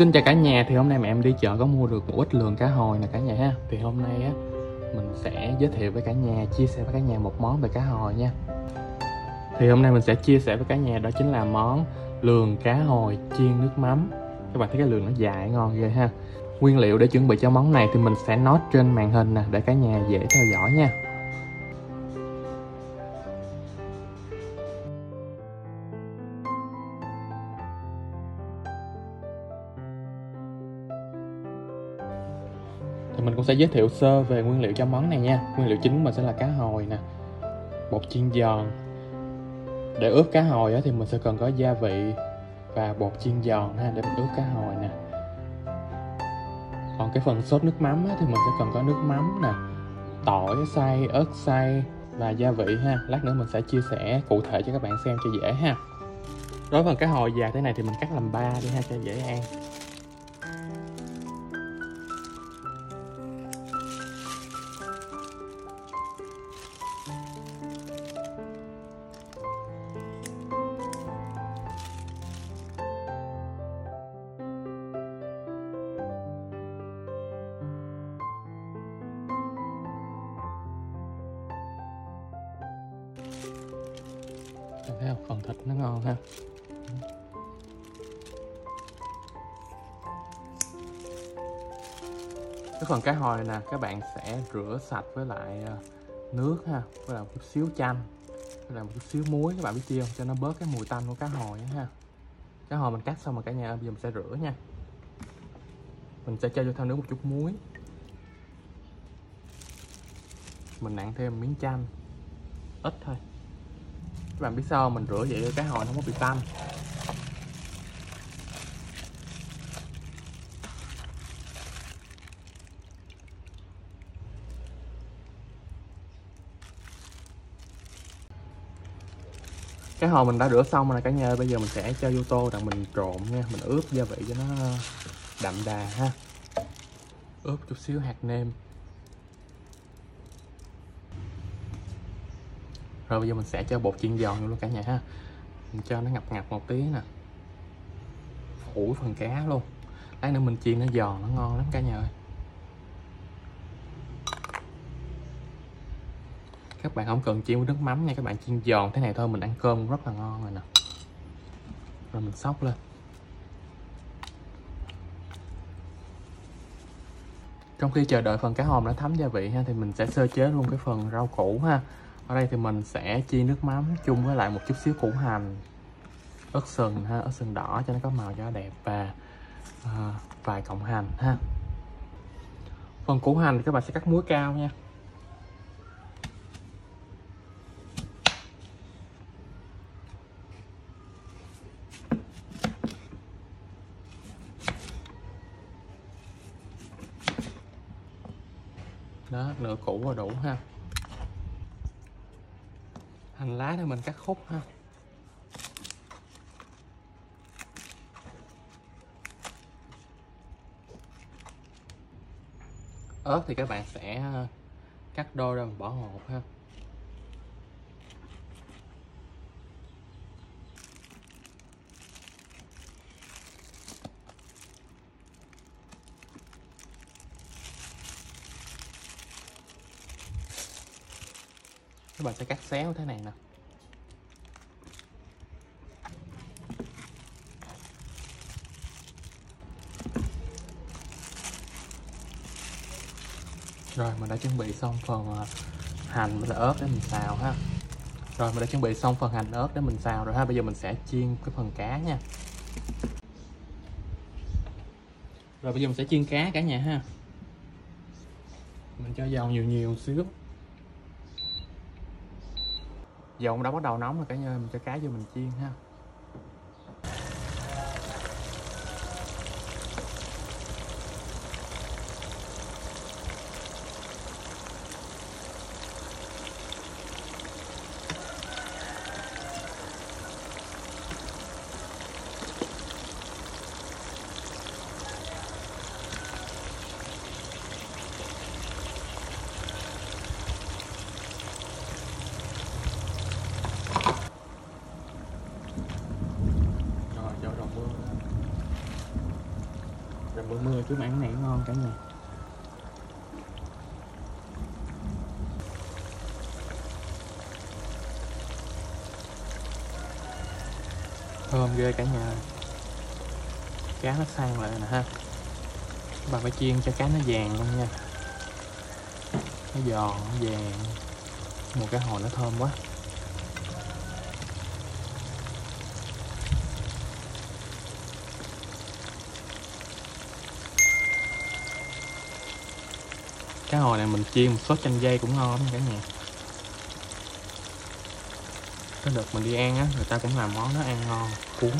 Xin chào cả nhà, thì hôm nay mẹ em đi chợ có mua được một ít lượng cá hồi nè cả nhà ha. Thì hôm nay á, mình sẽ giới thiệu với cả nhà, chia sẻ với cả nhà một món về cá hồi nha. Thì hôm nay mình sẽ chia sẻ với cả nhà đó chính là món lường cá hồi chiên nước mắm. Các bạn thấy cái lường nó dài ngon ghê ha. Nguyên liệu để chuẩn bị cho món này thì mình sẽ nói trên màn hình nè để cả nhà dễ theo dõi nha. Mình cũng sẽ giới thiệu sơ về nguyên liệu cho món này nha. Nguyên liệu chính của mình sẽ là cá hồi nè, bột chiên giòn. Để ướp cá hồi thì mình sẽ cần có gia vị và bột chiên giòn ha, để mình ướp cá hồi nè. Còn cái phần sốt nước mắm thì mình sẽ cần có nước mắm nè, tỏi xay, ớt xay và gia vị ha. Lát nữa mình sẽ chia sẻ cụ thể cho các bạn xem cho dễ ha. Đối với phần cá hồi dài thế này thì mình cắt làm ba đi ha, cho dễ ăn. Thấy không? Phần thịt nó ngon ha. Cái phần cá hồi nè, các bạn sẽ rửa sạch với lại ờ, nước ha, Với lại một chút xíu chanh, Với lại một chút xíu muối, các bạn biết chưa Cho nó bớt cái mùi tanh của cá hồi á ha. Cá hồi mình cắt xong rồi cả nhà bây giờ mình sẽ rửa nha. Mình sẽ cho vô thêm nước một chút muối. Mình nặn thêm miếng chanh. Ít thôi các bạn biết sao mình rửa vậy cái hồi không có bị tanh cái hồi mình đã rửa xong rồi cả nhà bây giờ mình sẽ cho vô tô đặng mình trộn nha, mình ướp gia vị cho nó đậm đà ha. Ướp chút xíu hạt nêm. Rồi bây giờ mình sẽ cho bột chiên giòn luôn cả nhà ha. Mình cho nó ngập ngập một tí nè. Phủ phần cá luôn. Lát nữa mình chiên nó giòn, nó ngon lắm cả nhà ơi. Các bạn không cần chiên với nước mắm nha, các bạn chiên giòn thế này thôi, mình ăn cơm rất là ngon rồi nè. Rồi mình xóc lên. Trong khi chờ đợi phần cá hòm nó thấm gia vị ha, thì mình sẽ sơ chế luôn cái phần rau củ ha ở đây thì mình sẽ chiên nước mắm chung với lại một chút xíu củ hành ớt sừng ha ớt sừng đỏ cho nó có màu cho nó đẹp và à, vài cọng hành ha. Phần củ hành thì các bạn sẽ cắt muối cao nha đó nửa củ là đủ ha thành các cắt khúc ha. Ớt thì các bạn sẽ ờ, cắt đôi ra bỏ hột ha. Các bạn sẽ cắt xéo thế này nè. Rồi, mình đã chuẩn bị xong phần ờ, hành và ớt để mình xào ha. Rồi, mình đã chuẩn bị xong phần hành ớt để mình xào rồi ha. Bây giờ mình sẽ chiên cái phần cá nha. Rồi, bây giờ mình sẽ chiên cá cả nhà ha. Mình cho dầu nhiều nhiều xíu. Dầu đã bắt đầu nóng rồi cả nhà, mình cho cá vô mình chiên ha rồi cho đầu mưa trời mưa mưa chứ ăn này ngon cả nhà. Thơm ghê cả nhà. Cá nó sang lại nè ha. Bà phải chiên cho cá nó vàng luôn nha. Nó giòn, nó vàng. Một cái hồi nó thơm quá. Cá hồi này mình chiên một sốt chanh dây cũng ngon cả nhà. Cái đợt mình đi ăn á, người ta cũng làm món đó ăn ngon, cuốn.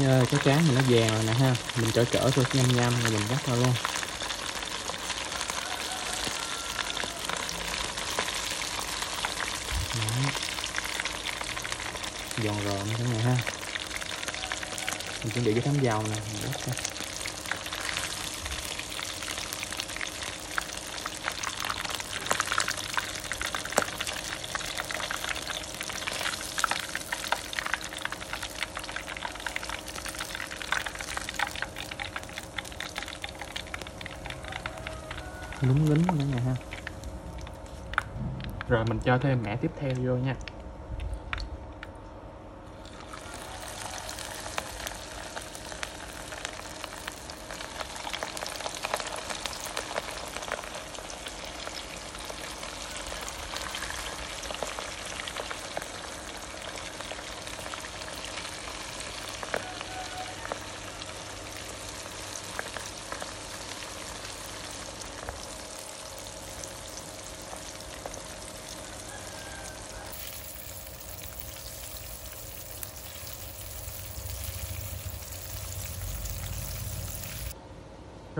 Cả ơi cái cá mình nó vàng rồi nè ha. Mình trở trở thôi, nhăm nhăm rồi mình bắt ra luôn. Giòn rộm cái này ha. Mình chuẩn bị cái thấm dầu nè, mình bắt ra lúng lính nữa nè ha. Rồi mình cho thêm mẻ tiếp theo vô nha.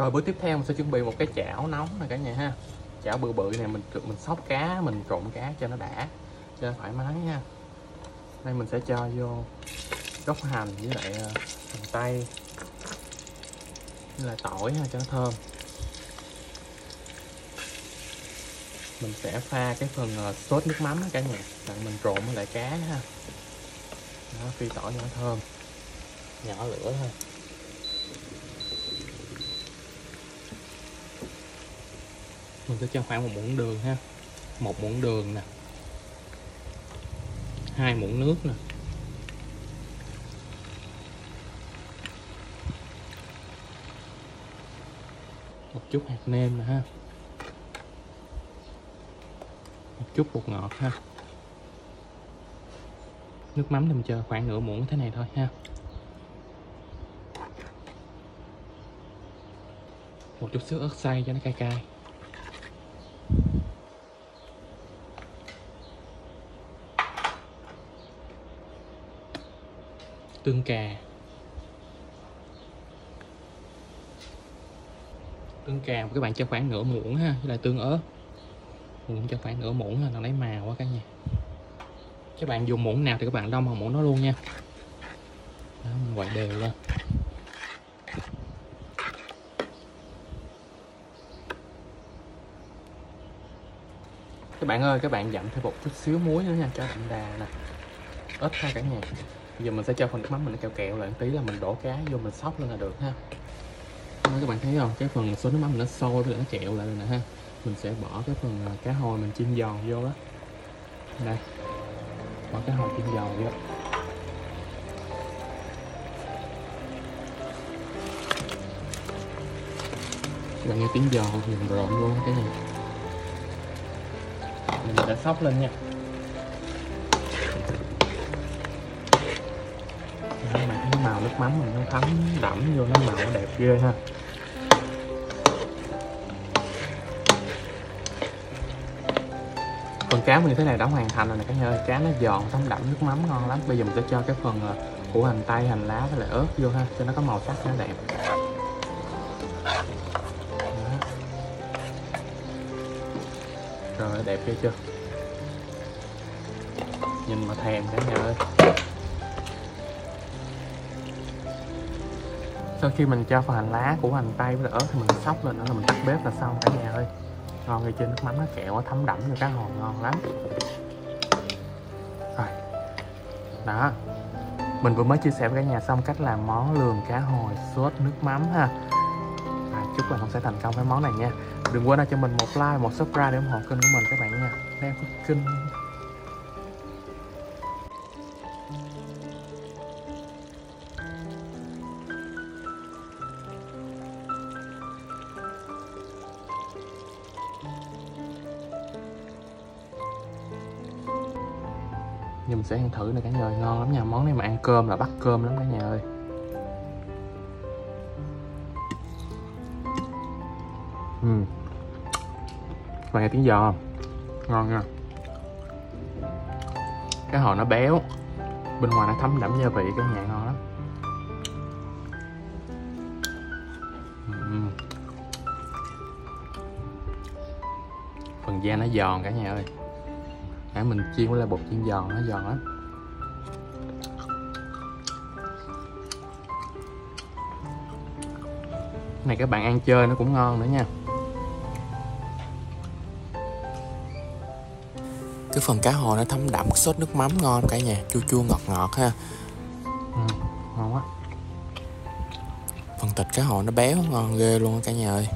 Rồi bữa tiếp theo mình sẽ chuẩn bị một cái chảo nóng này cả nhà ha. Chảo bự bự này mình mình xóc cá, mình trộn cá cho nó đã, cho nó thoải mái nha. Đây mình sẽ cho vô gốc hành với lại ờ, hành tây, với lại tỏi ha, cho nó thơm. Mình sẽ pha cái phần ờ, sốt nước mắm cả nhà, rồi mình trộn với lại cá ha. Nó phi tỏi cho nó thơm. Nhỏ lửa thôi. Mình sẽ cho khoảng một muỗng đường ha. Một muỗng đường nè. Hai muỗng nước nè. Một chút hạt nêm nè ha. Một chút bột ngọt ha. Nước mắm thì mình chờ khoảng nửa muỗng thế này thôi ha. Một chút xíu ớt xay cho nó cay cay. Tương cà tương cà các bạn cho khoảng nửa muỗng ha với lại tương ớt. Mình cho khoảng nửa muỗng là nó lấy màu quá cả nhà. Các bạn dùng muỗng nào thì các bạn đông vào muỗng đó luôn nha. Đó, mình quậy đều lên. Các bạn ơi các bạn dặm thêm một chút xíu muối nữa nha cho đậm đà nè ít ha cả nhà giờ mình sẽ cho phần nước mắm mình nó kẹo kẹo lại một tí là mình đổ cá vô mình sóc lên là được ha. Đó, các bạn thấy không? Cái phần số nước mắm mình nó sôi với lại nó kẹo lại rồi nè ha. Mình sẽ bỏ cái phần à, cá hồi mình chiên giòn vô đó đây. Bỏ cá hồi chiên giòn vô. Các bạn nghe tiếng giòn thì mình rộn luôn cái này. Mình sẽ sóc lên nha. Nước mắm mình nó thấm đậm vô nó màu nó đẹp ghê ha. Phần cá mình như thế này đã hoàn thành rồi nè cả nhà ơi. Cá nó giòn thấm đậm nước mắm ngon lắm. Bây giờ mình sẽ cho cái phần ờ, củ hành tây, hành lá với lại ớt vô ha, cho nó có màu sắc, nó đẹp. Đó. rồi, đẹp ghê chưa? Nhìn mà thèm cả nhà ơi. Sau khi mình cho vào hành lá của hành tây với ớt thì mình sóc lên nữa là mình tắt bếp là xong cả nhà ơi. Ngon ngay trên nước mắm nó kẹo nó thấm đẫm rồi cá hồi ngon lắm. Rồi. Đó. Mình vừa mới chia sẻ với cả nhà xong cách làm món lườn cá hồi sốt nước mắm ha. À, chúc bạn cũng sẽ thành công với món này nha. Đừng quên cho mình một like một subscribe để ủng hộ kênh của mình các bạn nha. Đang kinh nhưng mình sẽ ăn thử này cả nhà ơi ngon lắm nha. Món này mà ăn cơm là bắt cơm lắm cả nhà ơi. Ừ. mà nghe tiếng giò ngon nha. Cái hồi nó béo, bên ngoài nó thấm đẫm gia vị cái nhà, ngon lắm. Ừ. phần da nó giòn cả nhà ơi nãy mình chiên với là bột chiên giòn nó giòn lắm. Này các bạn ăn chơi nó cũng ngon nữa nha. Cái phần cá hồi nó thấm đậm sốt nước mắm ngon cả nhà. Chua chua ngọt ngọt ha. Ừ, ngon quá. Phần thịt cá hồi nó béo ngon ghê luôn cả nhà ơi